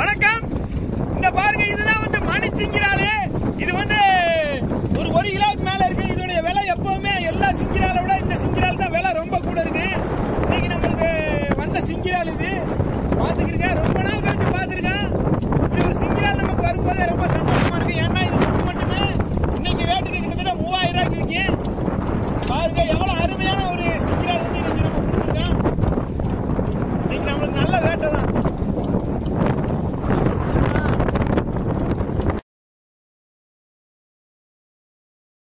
வணக்கம். இந்த பாருங்க இதுதான் வந்து மணிச்சிங்கிறாள் இது வந்து ஒரு ஒரு கிலோவுக்கு மேல இருக்கு. இதோடைய விலை எப்பவுமே எல்லா சிங்கிறால விட இந்த சிங்கிரால் தான் விலை ரொம்ப கூட இருக்கு. இன்னைக்கு நம்மளுக்கு வந்த சிங்கிரால் இது. பாத்துக்கிறீங்க ரொம்ப நாள் கழிச்சு பாத்துருக்கேன் இப்படி ஒரு சிங்கிரால் நமக்கு வரும்போதே ரொம்ப சந்தோஷமா இருக்கு. ஏன்னா இது மட்டும் மட்டுமே இன்னைக்கு ரேட்டுக்கு கிட்டத்தட்ட மூவாயிரம் ரூபாய்க்கு இருக்கு பாருங்க எவ்வளவு அருமையான ஒரு சிங்கிரால் வந்து இன்னைக்கு நம்ம கொடுத்துருக்கோம். இன்னைக்கு நம்மளுக்கு நல்ல வேட்டை தான்.